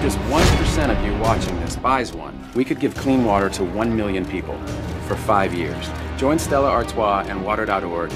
just 1% of you watching this buys one, we could give clean water to 1 million people for five years. Join Stella Artois and Water.org